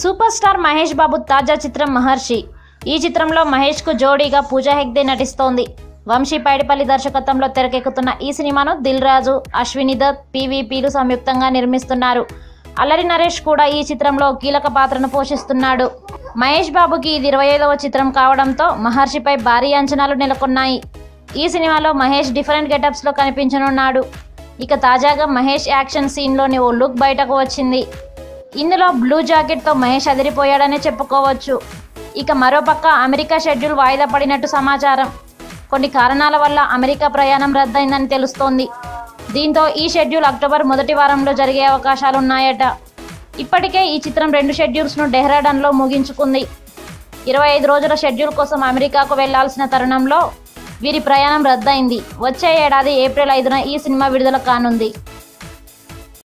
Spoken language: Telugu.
సూపర్ స్టార్ మహేష్ బాబు తాజా చిత్రం మహర్షి. ఈ చిత్రంలో మహేష్కు జోడీగా పూజా హెగ్దే నటిస్తోంది. వంశీ పైడిపల్లి దర్శకత్వంలో తెరకెక్కుతున్న ఈ సినిమాను దిల్ రాజు అశ్విని దత్ పీవీపీలు సంయుక్తంగా నిర్మిస్తున్నారు. అల్లరి నరేష్ కూడా ఈ చిత్రంలో కీలక పాత్రను పోషిస్తున్నాడు. మహేష్ బాబుకి ఇది ఇరవై ఐదవ చిత్రం కావడంతో మహర్షిపై భారీ అంచనాలు నెలకొన్నాయి. ఈ సినిమాలో మహేష్ డిఫరెంట్ గెటప్స్లో కనిపించనున్నాడు. ఇక తాజాగా మహేష్ యాక్షన్ సీన్లోని ఓ లుక్ బయటకు వచ్చింది. ఇందులో బ్లూ జాకెట్తో మహేష్ అదిరిపోయాడనే చెప్పుకోవచ్చు. ఇక మరోపక్క అమెరికా షెడ్యూల్ వాయిదా పడినట్టు సమాచారం. కొన్ని కారణాల వల్ల అమెరికా ప్రయాణం రద్దయిందని తెలుస్తోంది. దీంతో ఈ షెడ్యూల్ అక్టోబర్ మొదటి వారంలో జరిగే అవకాశాలున్నాయట. ఇప్పటికే ఈ చిత్రం రెండు షెడ్యూల్స్ను డెహ్రాడన్లో ముగించుకుంది. ఇరవై ఐదు రోజుల షెడ్యూల్ కోసం అమెరికాకు వెళ్ళాల్సిన తరుణంలో వీరి ప్రయాణం రద్దయింది. వచ్చే ఏడాది ఏప్రిల్ ఐదున ఈ సినిమా విడుదల కానుంది.